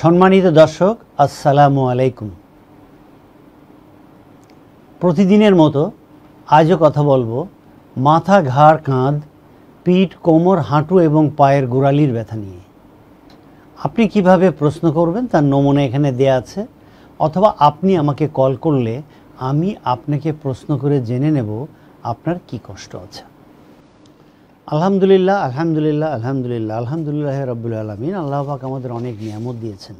সম্মানিত দর্শক, আসসালামু আলাইকুম। প্রতিদিনের মতো আজও কথা বলব মাথা, ঘাড়, কাঁধ, পিঠ, কোমর, হাঁটু এবং পায়ের গোড়ালির ব্যথা নিয়ে। আপনি কীভাবে প্রশ্ন করবেন তার নমুনা এখানে দেয়া আছে, অথবা আপনি আমাকে কল করলে আমি আপনাকে প্রশ্ন করে জেনে নেব আপনার কি কষ্ট আছে। আলহামদুলিল্লাহ আলহামদুলিল্লাহ আলহামদুলিল্লাহ আলহামদুলিল্লাহ রব্বুল আলমিন। আল্লাহ পাক আমাদের অনেক নিয়ামত দিয়েছেন।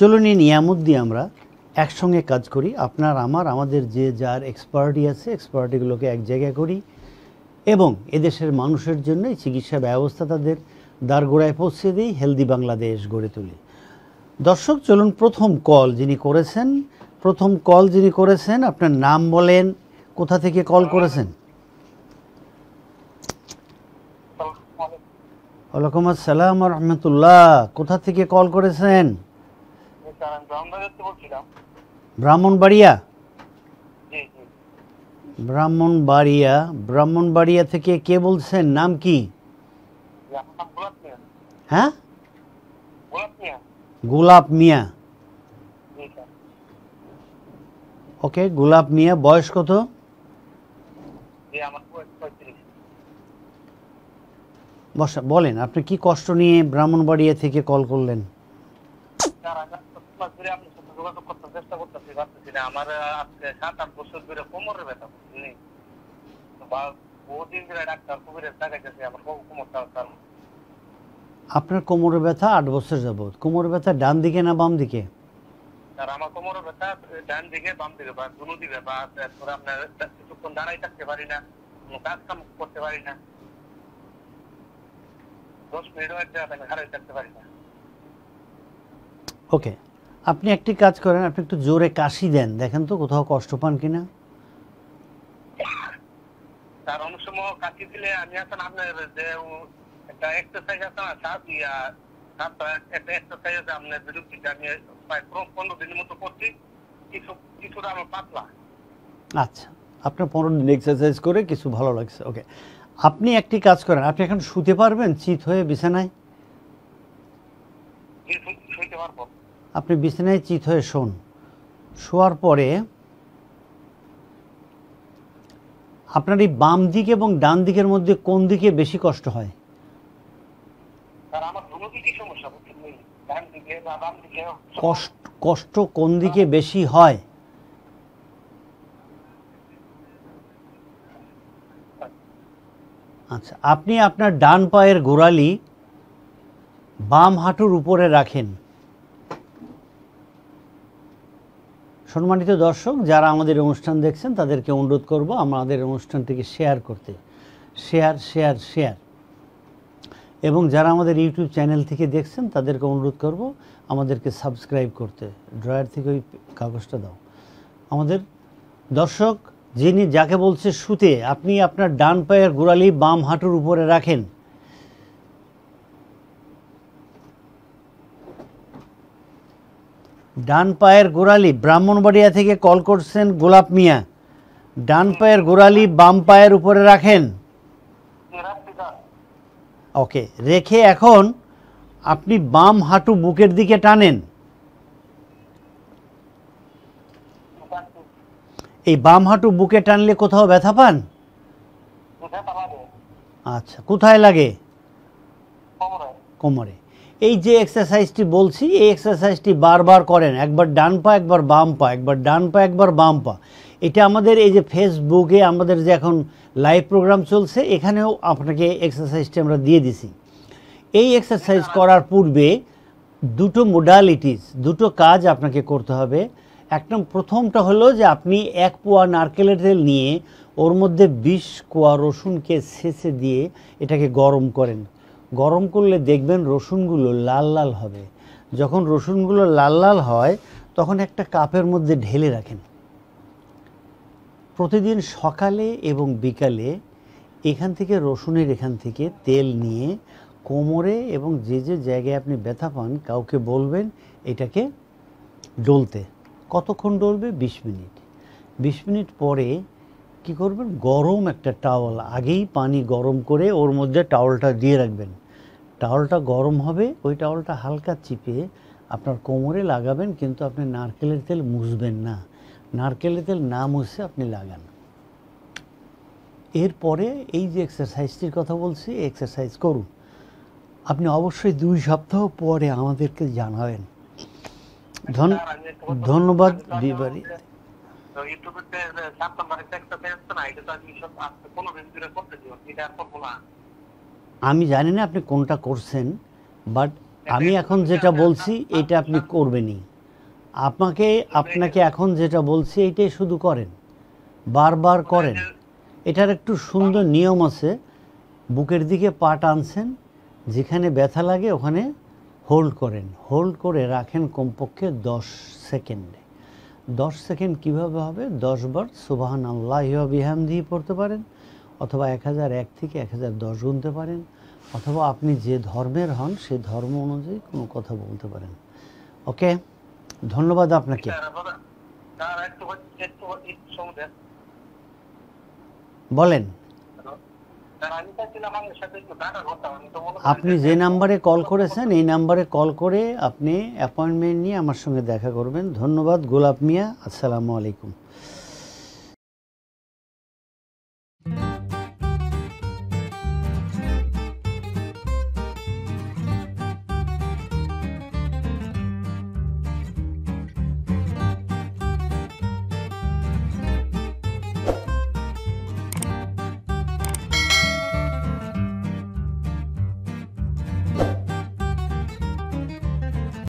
চলুন এই নিয়ামত দিয়ে আমরা একসঙ্গে কাজ করি। আপনার, আমার, আমাদের যে যার এক্সপার্টি আছে এক্সপার্টিগুলোকে এক জায়গায় করি এবং এদেশের মানুষের জন্যই চিকিৎসা ব্যবস্থা তাদের দ্বারগোড়ায় পৌঁছে দিই হেলদি বাংলাদেশ গড়ে তুলি। দর্শক, চলুন প্রথম কল যিনি করেছেন, প্রথম কল যিনি করেছেন, আপনার নাম বলেন, কোথা থেকে কল করেছেন? ওয়ালাইকুম আসসালাম রহমতুল্লাহ। কোথা থেকে কল করেছেন? ব্রাহ্মণবাড়িয়া? ব্রাহ্মণবাড়িয়া। ব্রাহ্মণবাড়িয়া থেকে কে বলছেন? নাম কি? হ্যাঁ? গোলাপ মিয়া। ওকে গোলাপ মিয়া বয়স কত জি আমার বয়স পঁয়ত্রিশ বসা বলেন আপনি কি কষ্ট নিয়ে ব্রাহ্মণবাড়িয়া থেকে কল করলেন? আমার আজকে সাত আট বছর ধরে কোমরের ব্যথা বহুদিন ধরে ডাক্তার কুমিরের দেখাইতেছি আমার কোমরটা আপনার কোমরে ব্যথা আট বছর যাবৎ। কোমরে ব্যথা ডান দিকে না বাম দিকে? স্যার আমার কোমরের ব্যথা ডান দিকে বাম দিকে বা দুনো দিকে বা আপনার কিছুক্ষণ দাঁড়াই থাকতে পারি না কোনো কাজ কাম করতে পারি না। দশ মিনিটও একটা হারাই থাকতে পারি না। ওকে আপনি একটি কাজ করেন আপনি একটু জোরে কাশি দেন দেখেন তো কোথাও কষ্ট পান কিনা। তার অনেক সময় কাটি দিলে আমি এখন আপনার যে একটা এক্সারসাইজ আছে না সাত ইয়া সাত একটা এক্সারসাইজ আছে আপনার বিরুদ্ধে আমি প্রায় পনেরো পনেরো দিনের মতো করছি কিছু কিছুটা আমার পাতলা। আচ্ছা আপনার পনেরো দিন এক্সারসাইজ করে কিছু ভালো লাগছে ওকে আপনি একটি কাজ করেন আপনি এখন শুতে পারবেন চিত হয়ে বিছানায়? আপনি বিছানায় চিত হয়ে শোন। শোয়ার পরে আপনার এই বাম দিক এবং ডান দিকের মধ্যে কোন দিকে বেশি কষ্ট হয়? কষ্ট কোন দিকে বেশি হয়? আচ্ছা আপনি আপনার ডান পায়ের গোড়ালি বাম হাঁটুর উপরে রাখেন। সম্মানিত দর্শক, যারা আমাদের অনুষ্ঠান দেখছেন, তাদেরকে অনুরোধ করব আমাদের অনুষ্ঠানটিকে শেয়ার করতে। Share share share. এবং যারা আমাদের ইউটিউব চ্যানেল থেকে দেখছেন, তাদেরকে অনুরোধ করব আমাদেরকে সাবস্ক্রাইব করতে। ড্রয়ার থেকে ওই কাগজটা দাও। আমাদের দর্শক যিনি যাকে বলছে শুতে আপনি আপনার ডান পায়ের গোড়ালি বাম হাঁটুর উপরে রাখেন। ডান পায়ের গোড়ালি, ব্রাহ্মণবাড়িয়া থেকে কল করছেন গোলাপ মিয়া। ডান পায়ের গোড়ালি বাম পায়ের উপরে রাখেন। ওকে, রেখে এখন আপনি বাম হাঁটু বুকের দিকে টানেন। এই বাম হাঁটু বুকে টানলে কোথাও ব্যথা পান? আচ্ছা কোথায় লাগে? কোমরে। এই যে এক্সারসাইজটি বলছি এই এক্সারসাইজটি বারবার করেন একবার ডান পা একবার বাম পা একবার ডান পা একবার বাম পা। এটা আমাদের এই যে ফেসবুকে আমাদের যে এখন লাইভ প্রোগ্রাম চলছে এখানেও আপনাকে এক্সারসাইজটি আমরা দিয়ে দিছি। এই এক্সারসাইজ করার পূর্বে দুটো মোডালিটিস দুটো কাজ আপনাকে করতে হবে। একদম প্রথমটা হলো যে আপনি এক পোয়া নারকেলের তেল নিয়ে ওর মধ্যে বিশ কোয়া রসুনকে ছেঁচে দিয়ে এটাকে গরম করেন। গরম করলে দেখবেন রসুনগুলো লাল লাল হবে। যখন রসুনগুলো লাল লাল হয়, তখন একটা কাপের মধ্যে ঢেলে রাখেন। প্রতিদিন সকালে এবং বিকালে এখান থেকে, রসুনের এখান থেকে তেল নিয়ে কোমরে এবং যে যে জায়গায় আপনি ব্যথা পান, কাউকে বলবেন এটাকে ডলতে। কতক্ষণ ডলবে বিশ মিনিট। বিশ মিনিট পরে কি করবেন? গরম একটা টাওয়াল আগেই পানি গরম করে ওর মধ্যে টাওয়ালটা দিয়ে রাখবেন। টাওয়ালটা গরম হবে, ওই টাওয়ালটা হালকা চিপে আপনার কোমরে লাগাবেন, কিন্তু আপনি নারকেলের তেল মুছবেন না। নারকেলের তেল না মুছে আপনি লাগান। এরপরে এই যে এক্সারসাইজটির কথা বলছি এক্সারসাইজ করুন। আপনি অবশ্যই দুই সপ্তাহ পরে আমাদেরকে জানাবেন ধন- স্যার, আমি একটা কথা বলছি। ধন্যবাদ বিবারি। সাত না এটা তো আমি সব কোনো দিন করতে দিব এটা আর করব না। আমি জানি না আপনি কোনটা করছেন বাট আমি এখন যেটা বলছি এটা আপনি করবেনই। আপনাকে আপনাকে এখন যেটা বলছি এটাই শুধু করেন। বারবার করেন। এটার একটু সুন্দর নিয়ম আছে। বুকের দিকে পা টানছেন যেখানে ব্যথা লাগে ওখানে হোল্ড করেন। হোল্ড করে রাখেন কমপক্ষে দশ সেকেন্ডে দশ সেকেন্ড কীভাবে হবে? দশ বার সুবাহান আল্লাহ বিহাম দিয়ে পড়তে পারেন অথবা এক হাজার এক থেকে এক হাজার দশ গুনতে পারেন অথবা আপনি যে ধর্মের হন সেই ধর্ম অনুযায়ী কোনো কথা বলতে পারেন। ওকে? ধন্যবাদ আপনাকে। বলেন। আপনি যে নাম্বারে কল করেছেন, এই নাম্বারে কল করে আপনি অ্যাপয়েন্টমেন্ট নিয়ে আমার সঙ্গে দেখা করবেন। ধন্যবাদ, গোলাপ মিয়া। আসসালামু আলাইকুম।